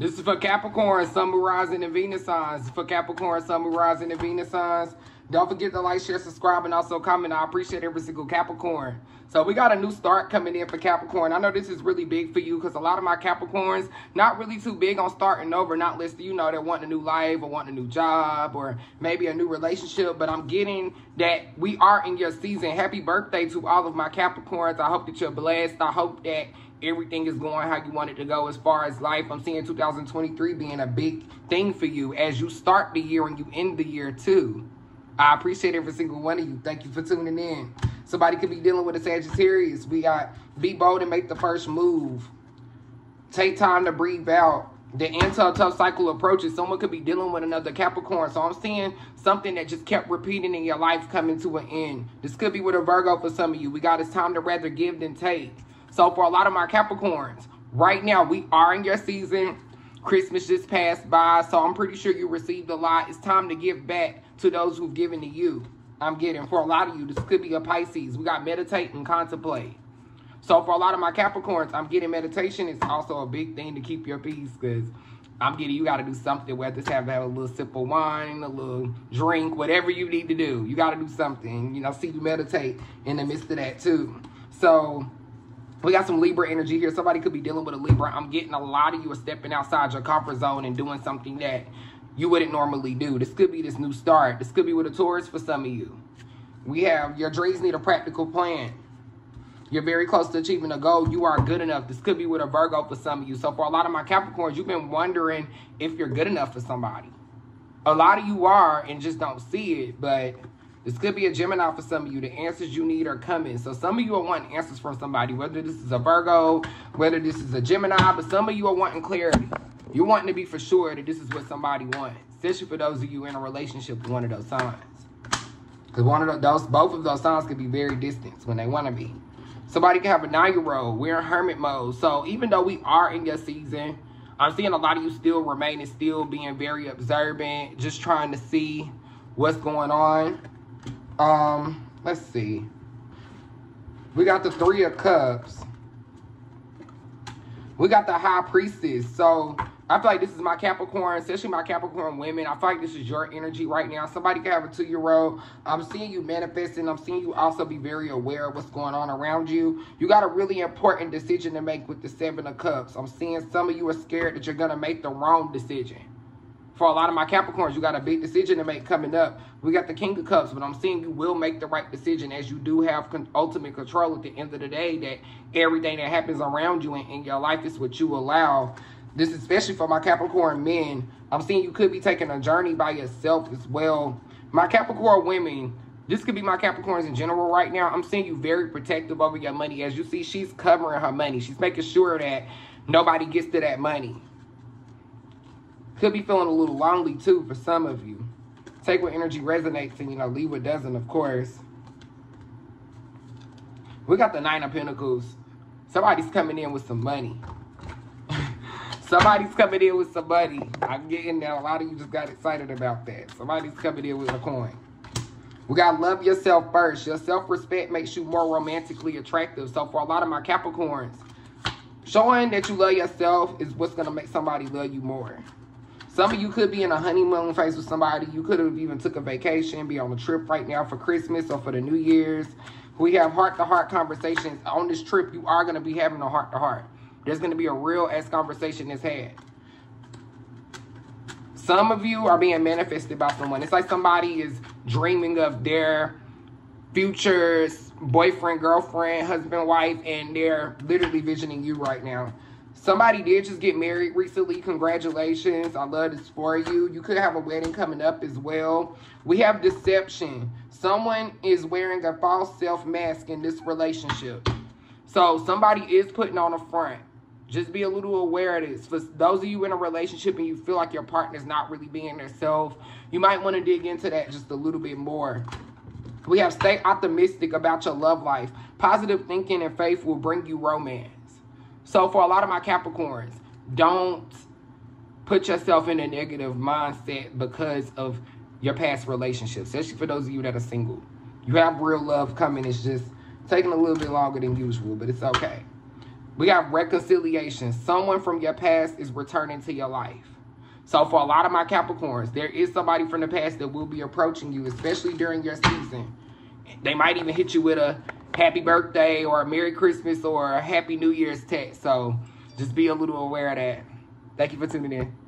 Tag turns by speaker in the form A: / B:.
A: This is for Capricorn, Sun, Rising, and Venus signs. For Capricorn, Sun, Rising, and Venus signs. Don't forget to like, share, subscribe, and also comment. I appreciate every single Capricorn. So we got a new start coming in for Capricorn. I know this is really big for you because a lot of my Capricorns not really too big on starting over, not listed, you know, they're wanting a new life or wanting a new job or maybe a new relationship. But I'm getting that we are in your season. Happy birthday to all of my Capricorns. I hope that you're blessed. I hope that everything is going how you want it to go as far as life. I'm seeing 2023 being a big thing for you as you start the year and you end the year too. I appreciate every single one of you. Thank you for tuning in. Somebody could be dealing with a Sagittarius. We got be bold and make the first move. Take time to breathe out. The into a tough cycle approaches. Someone could be dealing with another Capricorn. So I'm seeing something that just kept repeating in your life coming to an end. This could be with a Virgo for some of you. We got it's time to rather give than take. So for a lot of my Capricorns, right now we are in your season. Christmas just passed by, so I'm pretty sure you received a lot. It's time to give back to those who've given to you. I'm getting for a lot of you, this could be a Pisces. We got meditate and contemplate. So for a lot of my Capricorns, I'm getting meditation. It's also a big thing to keep your peace because I'm getting you got to do something. Whether it's have, have a little sip of wine, a little drink, whatever you need to do. You got to do something. You know, see you meditate in the midst of that too. So we got some Libra energy here. Somebody could be dealing with a Libra. I'm getting a lot of you are stepping outside your comfort zone and doing something that you wouldn't normally do. This could be this new start. This could be with a Taurus for some of you. We have your dreams need a practical plan. You're very close to achieving a goal. You are good enough. This could be with a Virgo for some of you. So for a lot of my Capricorns, you've been wondering if you're good enough for somebody. A lot of you are and just don't see it, but this could be a Gemini for some of you. The answers you need are coming. So some of you are wanting answers from somebody, whether this is a Virgo, whether this is a Gemini, but some of you are wanting clarity. You're wanting to be for sure that this is what somebody wants, especially for those of you in a relationship with one of those signs. Because one of those, both of those signs can be very distant when they want to be. Somebody can have a nine-year-old. We're in hermit mode. So even though we are in your season, I'm seeing a lot of you still remaining, still being very observant, just trying to see what's going on. Um, let's see. We got the Three of Cups. We got the High Priestess. So I feel like this is my Capricorn, especially my Capricorn women. I feel like this is your energy right now. Somebody can have a two-year-old. I'm seeing you manifesting. I'm seeing you also be very aware of what's going on around you. You got a really important decision to make with the Seven of Cups. I'm seeing some of you are scared that you're going to make the wrong decision. For a lot of my Capricorns, you got a big decision to make coming up. We got the King of Cups, but I'm seeing you will make the right decision as you do have ultimate control at the end of the day that everything that happens around you in, in your life is what you allow this is especially for my Capricorn men. I'm seeing you could be taking a journey by yourself as well. My Capricorn women, this could be my Capricorns in general right now. I'm seeing you very protective over your money. As you see, she's covering her money. She's making sure that nobody gets to that money. Could be feeling a little lonely too for some of you. Take what energy resonates and, you know, leave what doesn't, of course. We got the Nine of Pentacles. Somebody's coming in with some money. Somebody's coming in with some money. I'm getting that. A lot of you just got excited about that. Somebody's coming in with a coin. We got to love yourself first. Your self-respect makes you more romantically attractive. So for a lot of my Capricorns, showing that you love yourself is what's going to make somebody love you more. Some of you could be in a honeymoon phase with somebody. You could have even took a vacation, be on a trip right now for Christmas or for the New Year's. We have heart-to-heart -heart conversations. On this trip, you are going to be having a heart-to-heart. -heart. There's going to be a real ass conversation that's had. Some of you are being manifested by someone. It's like somebody is dreaming of their future boyfriend, girlfriend, husband, wife, and they're literally visioning you right now. Somebody did just get married recently. Congratulations. I love this for you. You could have a wedding coming up as well. We have deception. Someone is wearing a false self mask in this relationship. So somebody is putting on a front. Just be a little aware of this. For those of you in a relationship and you feel like your partner's not really being themselves, you might want to dig into that just a little bit more. We have stay optimistic about your love life. Positive thinking and faith will bring you romance. So for a lot of my Capricorns, don't put yourself in a negative mindset because of your past relationships, especially for those of you that are single. You have real love coming. It's just taking a little bit longer than usual, but it's okay. We have reconciliation. Someone from your past is returning to your life. So for a lot of my Capricorns, there is somebody from the past that will be approaching you, especially during your season. They might even hit you with a happy birthday or a Merry Christmas or a Happy New Year's text. So just be a little aware of that. Thank you for tuning in.